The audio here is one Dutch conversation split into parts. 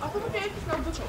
A to mówię, jakiś na do czego?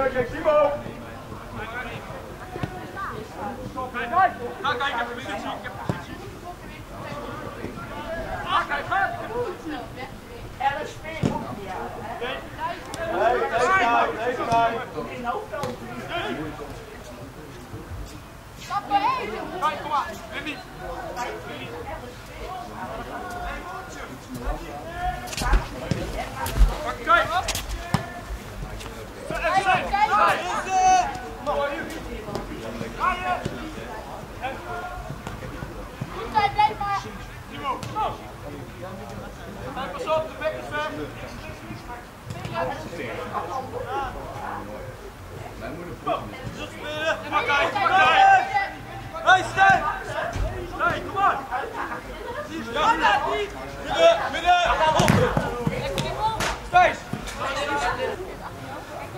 Kijk, kijk, Ga kijk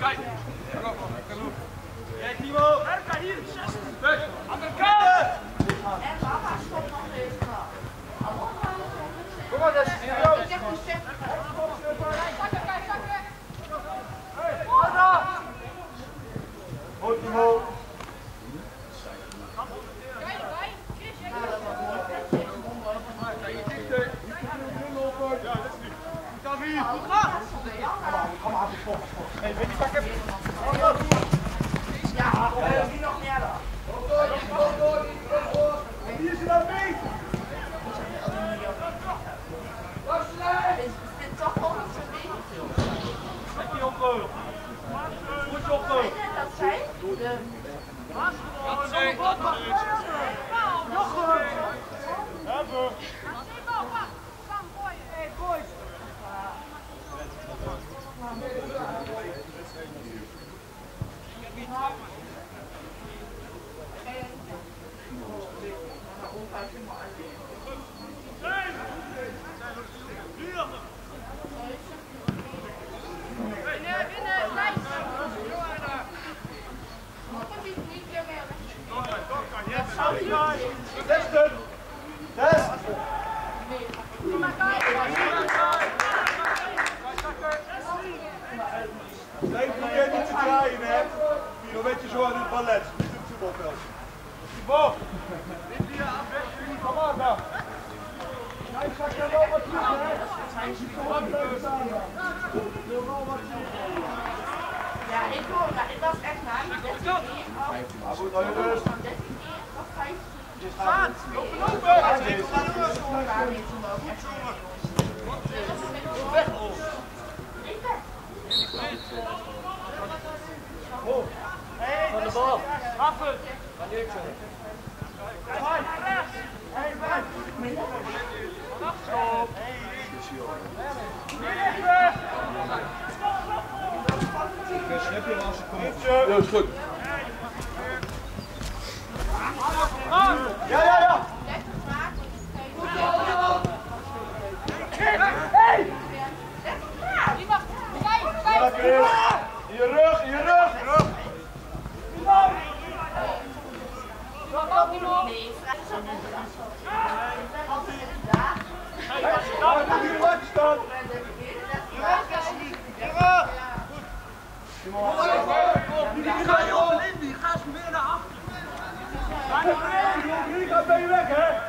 Kijk, Vem de qualquer Dan weet je zo aan het ballet, niet op voetbalveld. Timo. Kom maar, nou. Hij zakt er wel wat terug, hè. Hij ziet gewoon blijven staan, dan. Wil wel wat terug. Ja, ik hoor, ik was echt na die 13 keer al. Maar goed, hou je rust. Van 13 keer of 15 keer. Staan! Lopen, lopen! Ook echt Weg! Van de bal! Affen! Ja, is goed. Ja, ja, ja. Lekker in. In je rug, in je rug. Nee, Daar moet hier laten staan. Ga je ga meer naar achter! Ben je weg, hè?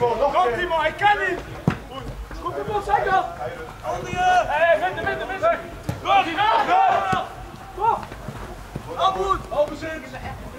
Goed nog Timo, hij kan niet! Goed de bal, zeg wel! Onder! Hé, winter, winter, winter! Goed, goed! Goed! Goed! Goed! Goed! Goed!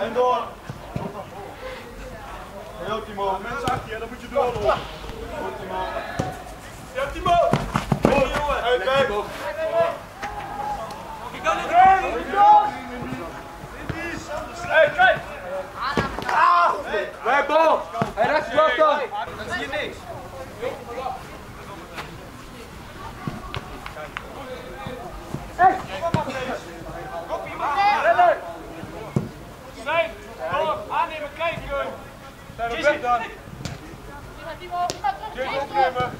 En door. Heel mogen mensen achter je, dat moet je doorlopen. Goed aan. Goed.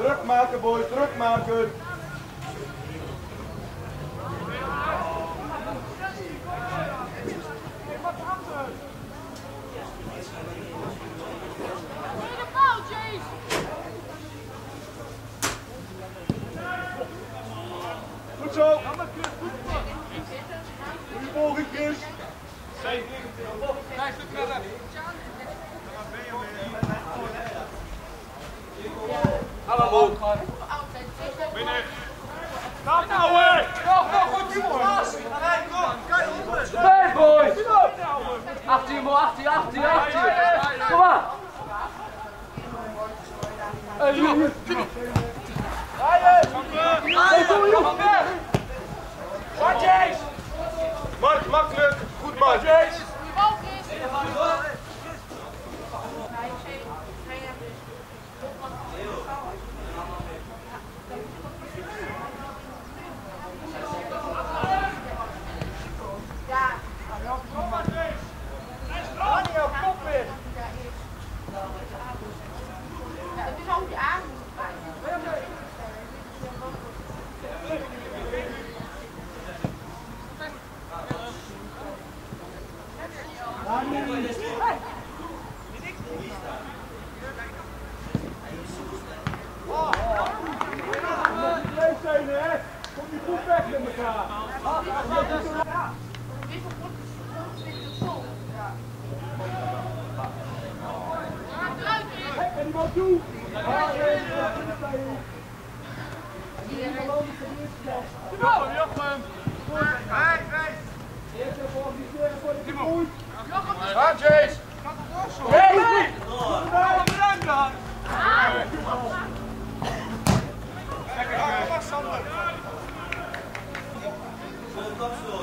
Druk maken boys, druk maken. Goed zo. Goeie volging Chris. Binnen. Gaat nou. Hey! 18 man, 18, 18, 18! Kom maar! Hey, jongen! Hey, kom jongen! Mark, makkelijk. Goed. Ja, het is ook die aanvoer bij. Twee zijn hè. Kom je goed weg met elkaar. Wissel wordt het weer te vol. Ja. En die man toe. Jochem, Jochem. Ga Jace. Hey! Bedankt dan. Ga Sander. Ga,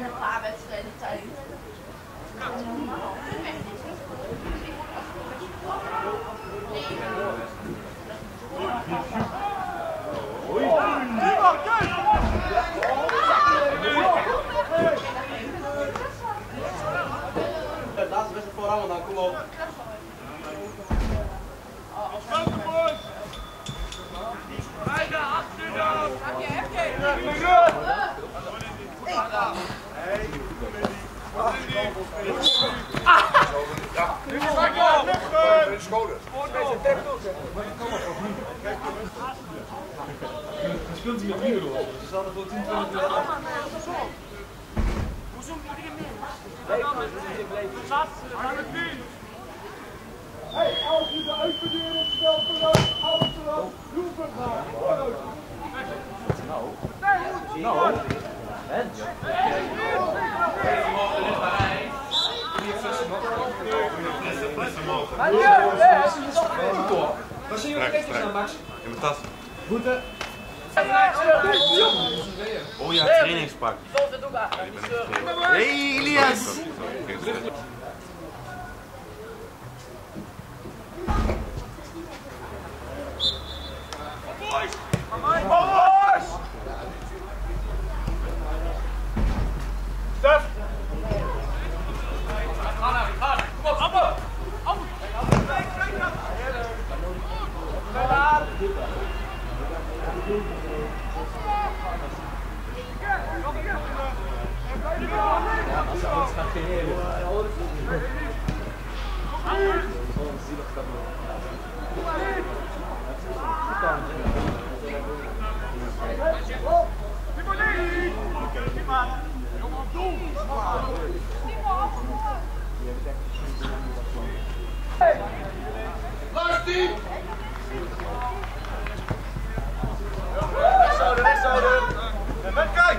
Thank you. Dan speelt hier met nieuwe rollen. Ze zaten voor 10, 12 jaar. Hoezo iedereen mee? Blijf, aan het vuur. Hey, als je de uitverderen snel verloopt, Amsterdam, Loepenhaar, vooruit. Nou. Nou. Bench. Waar zijn jullie ketels aan, Max? In mijn tas. Boete. Oh ja, trainingspak. Zo, de. Hey, Ilias. Lastig! Rechtshouden, rechtshouden. En met kijk.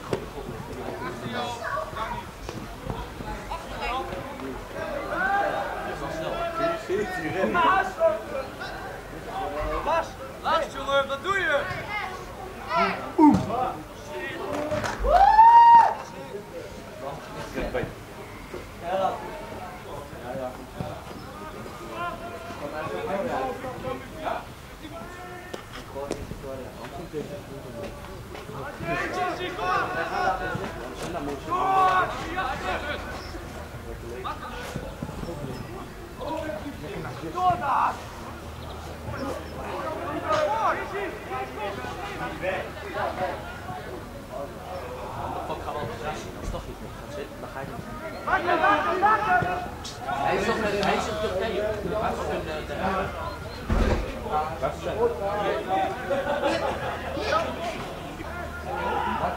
Come on. Hij is toch met hij is in Turkije. Hij is in eh, terrein. Wat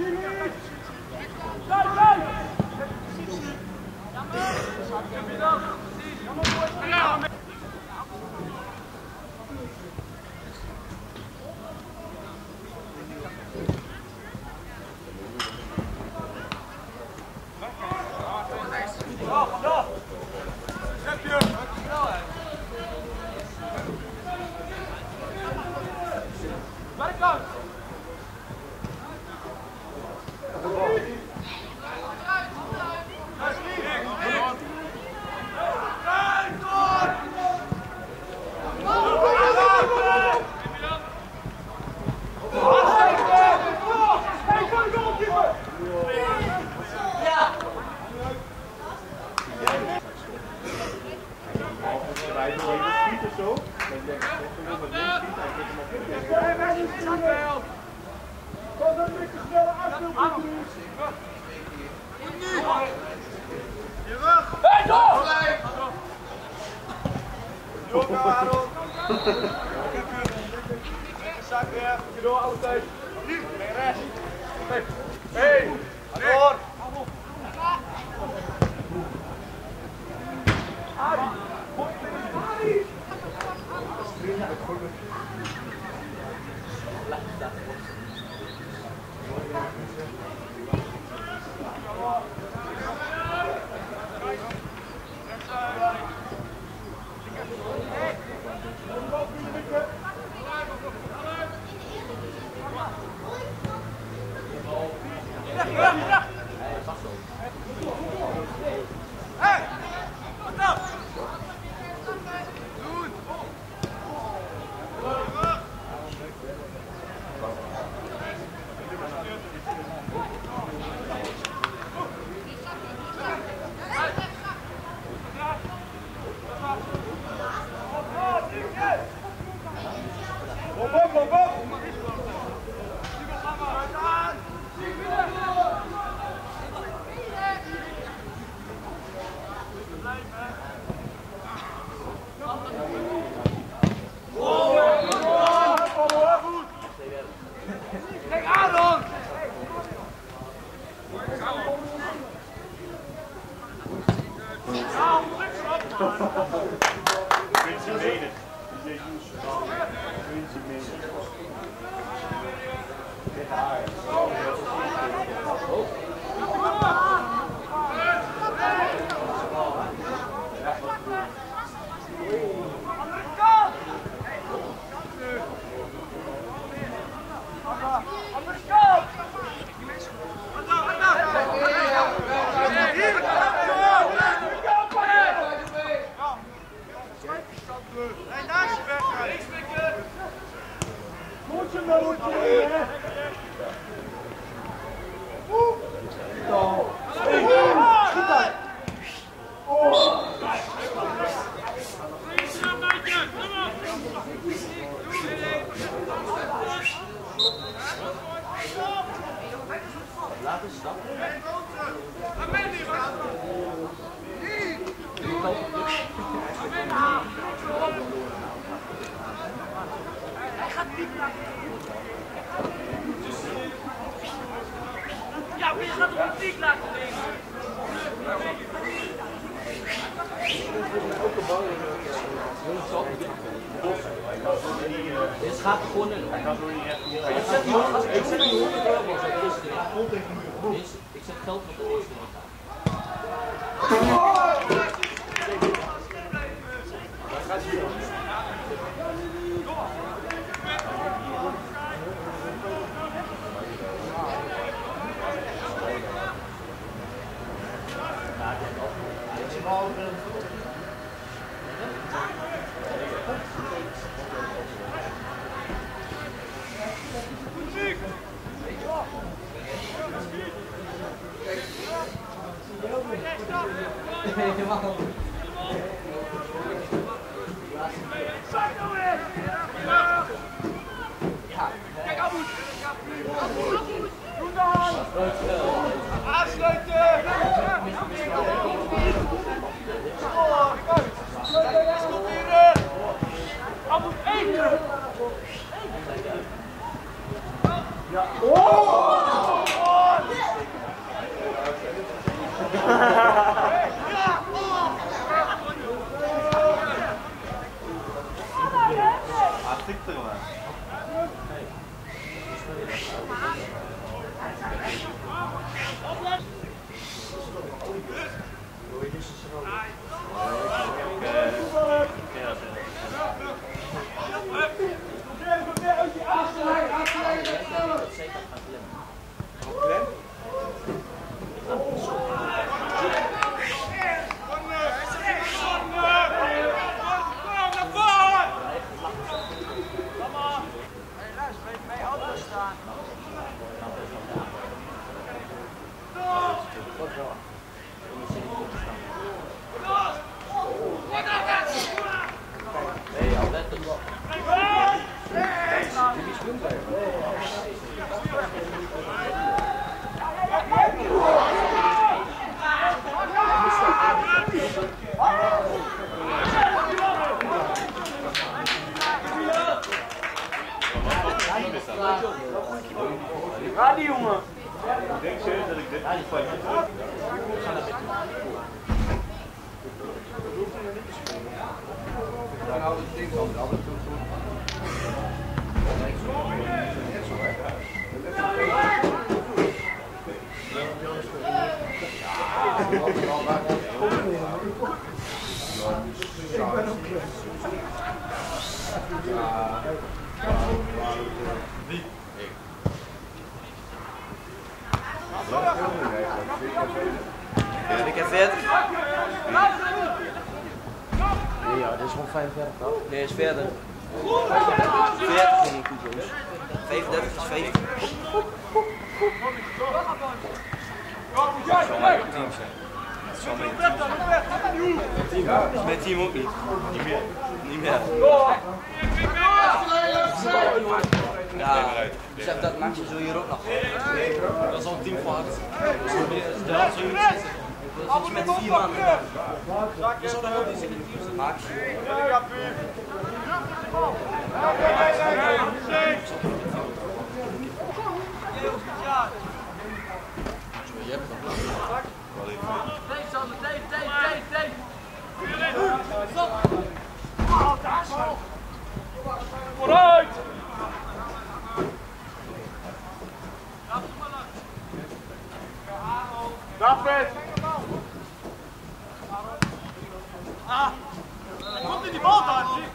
Jongen, Ga die jongen. Ik denk serieus dat ik dit niet van Ja, ik heb 40. Ja, dit is gewoon 45 toch? Nee, is verder. 40 in koekjes. 35 is 50. Dat zal mijn team zijn. Dat zal mijn team zijn. Dat is mijn team ook niet. Niet meer. Niet meer. Ja, zeg dat Maxje zul je hier ook nog. Dat is al een team van acht. Dat zitten. Dat je met vier man. Je zou daar wel niet in het team zitten. Maxje. Dave, Sander, Dave, Dave, Dave, Dave. Vooruit! David! Hij komt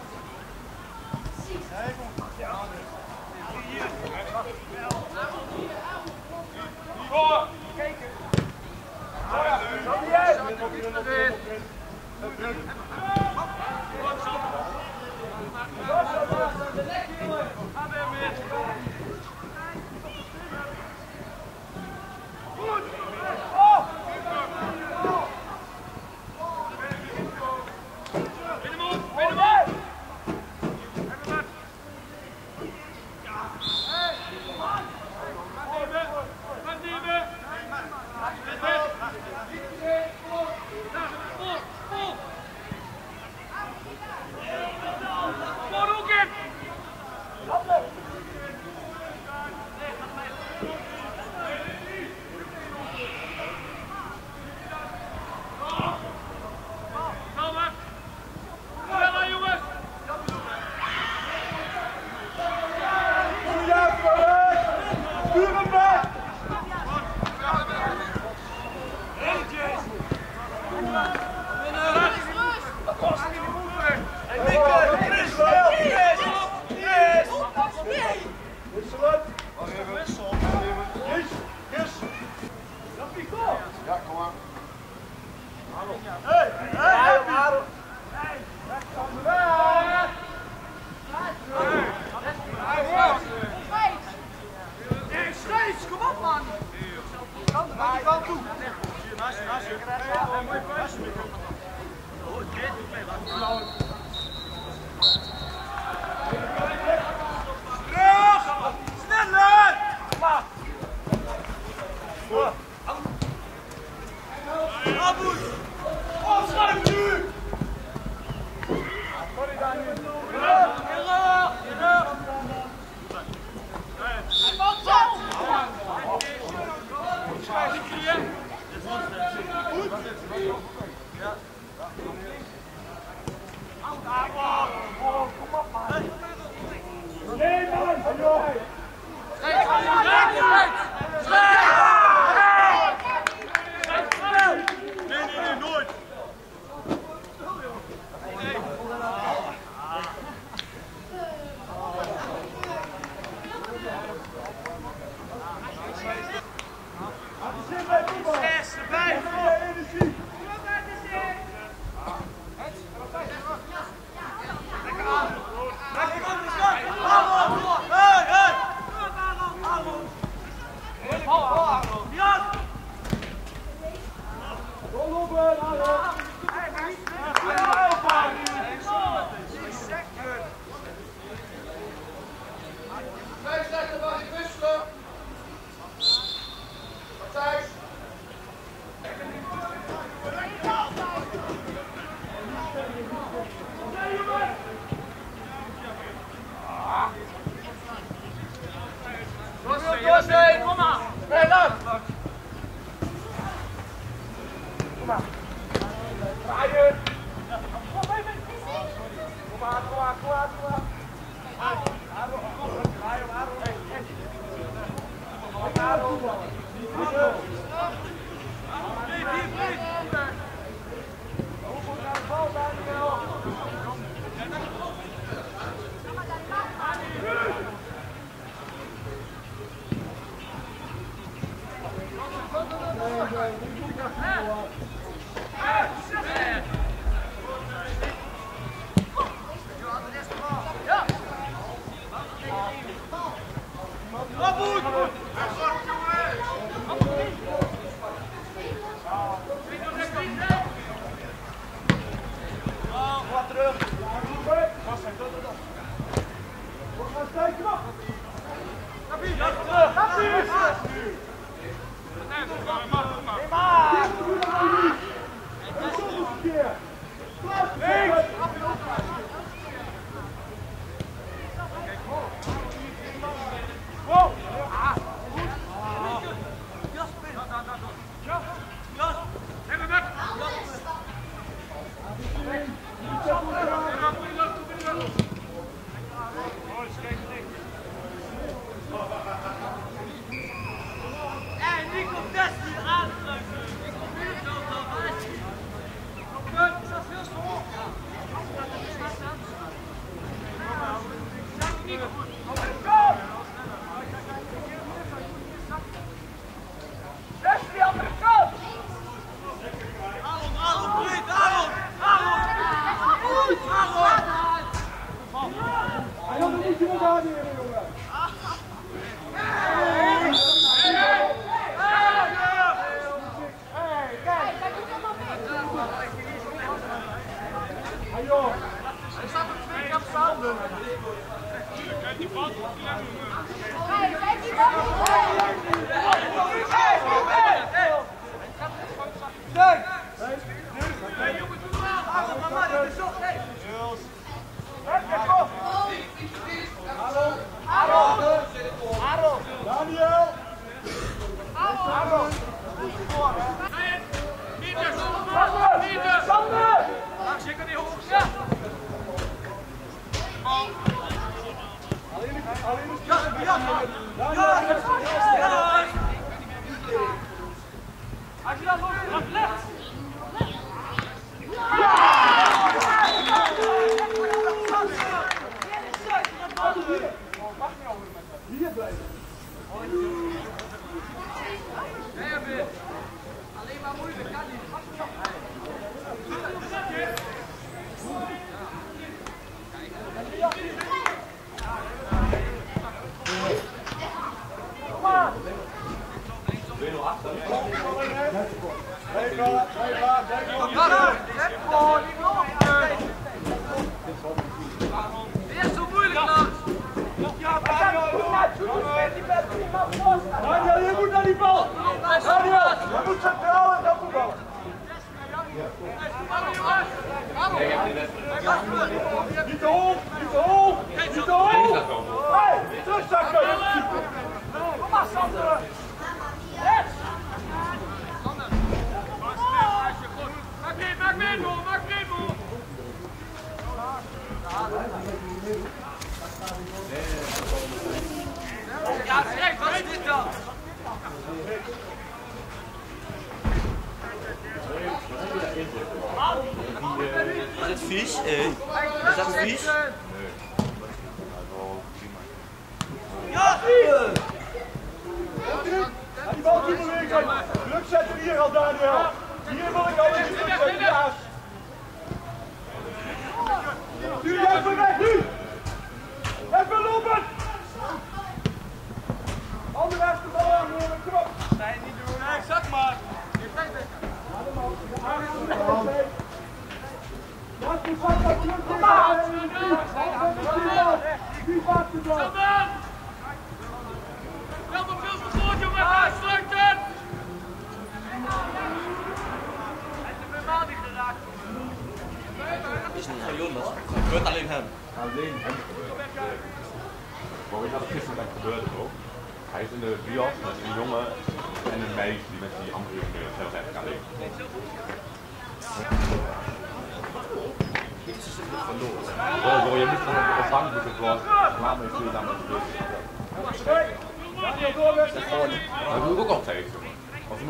Oh, bro, je moet van een afhankelijk gewoon. Laat me even dan met de Daniel, doorweg! Dat doe ik ook altijd.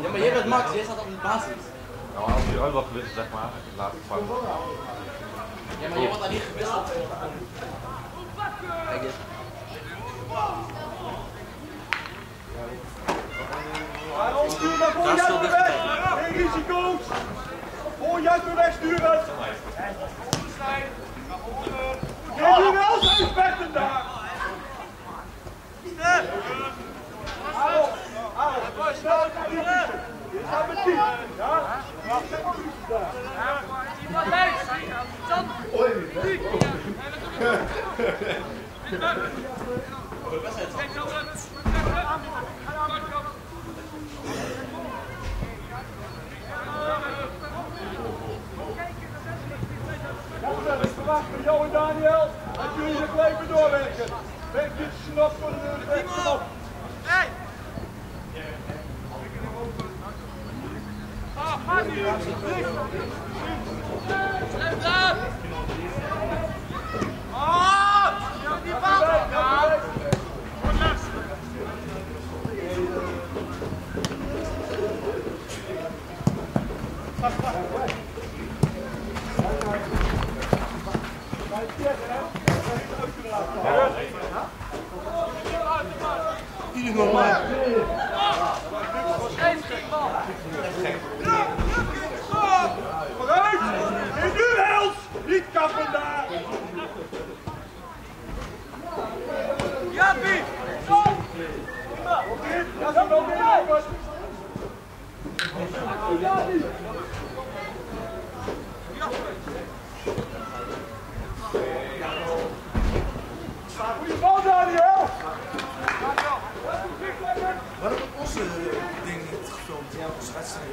Ja, maar jij bent Max, jij staat op de basis. Nou, als je uit wat zeg maar, laat het van. Ja, maar je wordt daar niet gewisseld. Kijk eens. Daar weg! dichterbij. Geen risico's! Voor juist weer wegsturen! Geef nu wel zijn vechten daar! Aaron, Aaron, snel naar die staat met 10, ja? Ja, maar voeten daar. Iemand links. Sander. Best wel. Kijk, Sander. Kom achter jou en Daniel. En jullie er blijven doorwerken. Werk dit snap voor de deur. Hey! Ah, niet! Up! Ah! Ja, die bal! Ja! Goed les! Ieder normaal. Vooruit! In duels! Niet kappen daar! Ja, zo wel weer jongens! Ding niet gefilmd? Ja, onze wedstrijd.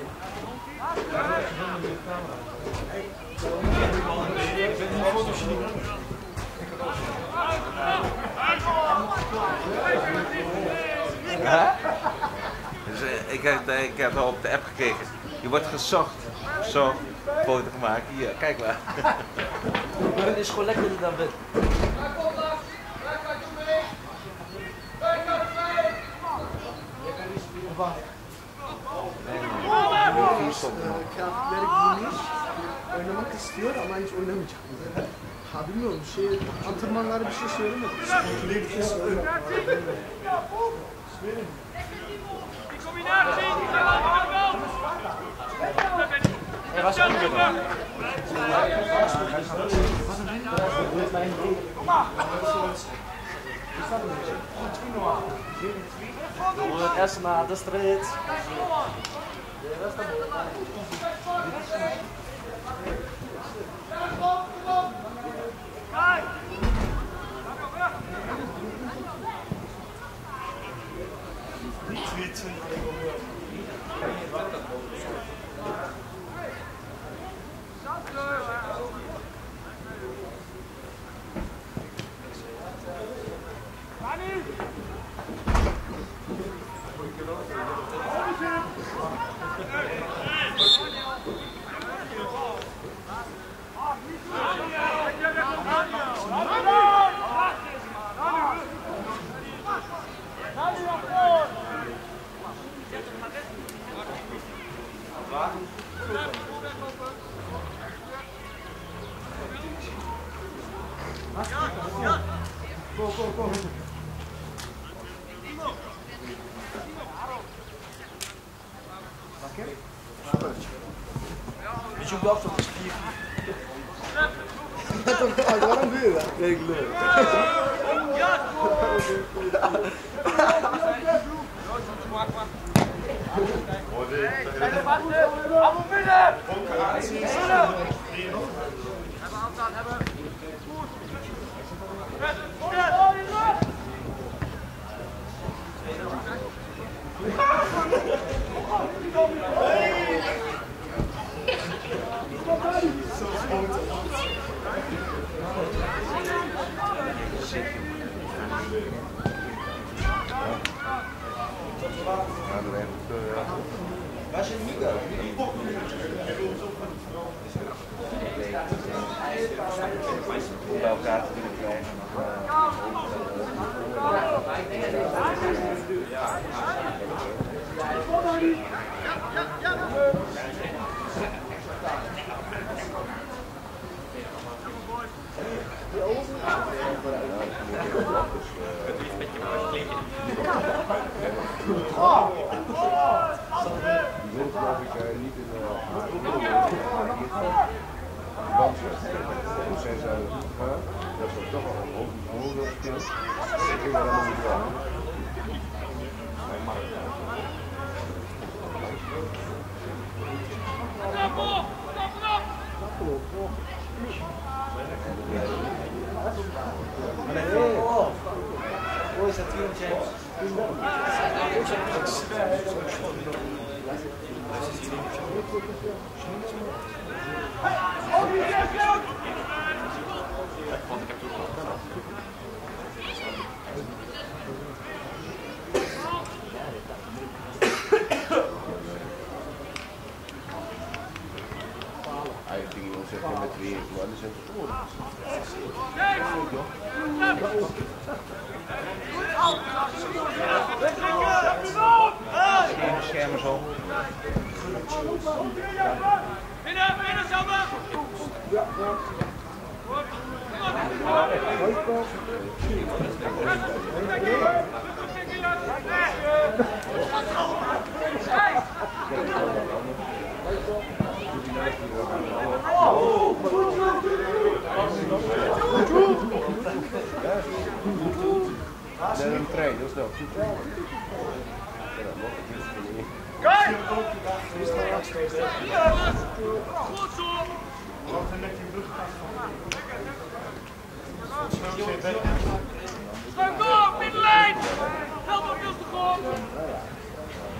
Dus, eh, ik, heb, eh, ik heb al op de app gekeken. Je wordt gezocht. Zo, foto gemaakt. Hier, kijk maar. Maar het is gewoon lekkerder mübarek. Nefis kıyafetleri giymiş, oynamak istiyor ama hiç oynamayacak. Ha bilmiyorum, şey, antrenmanları bir şey söylemedi. Sporcuya bir şey söylemedi. Hey, was haben wir da? Guck mal! Het eerste naar de strijd. Weet je hoe dat is? Waarom wil je dat? Weet ik leuk. Allemaal binnen! Hebben afstaan, hebben. Goed. Red, red. Waar Thank you. Geen beschermen zo. Binnen, binnen, Sander! Nee, een trein, dat is wel goed. Goed zo! Sluit door, middenlijn! Help op de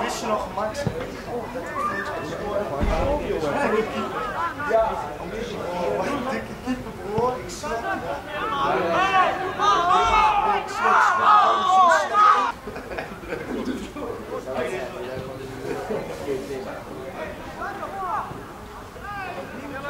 Wist je nog Max? Ja, oh, wat een dikke keeper broer. Ik snap buitenspel staan, jongens. Ik kan makkelijk op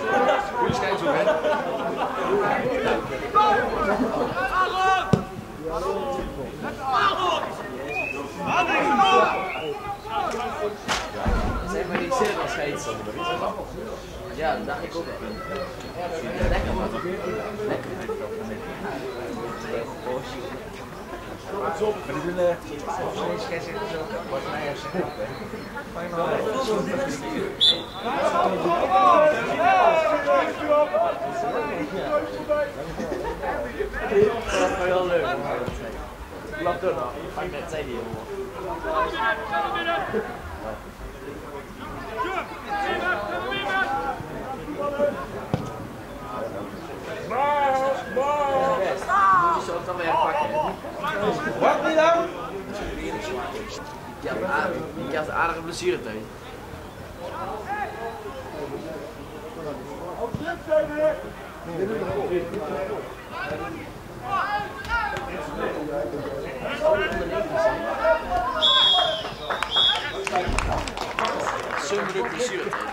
jullie schijnen zo hè. Zeg maar niet. Ja, ik ook. Lekker. Lekker. Maar die willen geen scheidsrechter zo wat mij heeft gezegd. Dat is wel leuk. Door. Vijf net zei die jongen. Je zo dan weer pakken. Wat niet dan? Je had aardige, je had een aardige blessure thuis. Zo'n druk blessure thuis.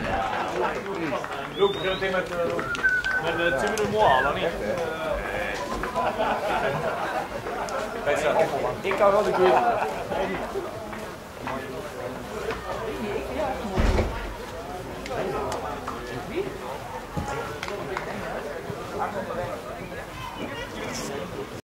Loop, begin meteen met, uh, met Tim de of niet? Ik kan wel de keer.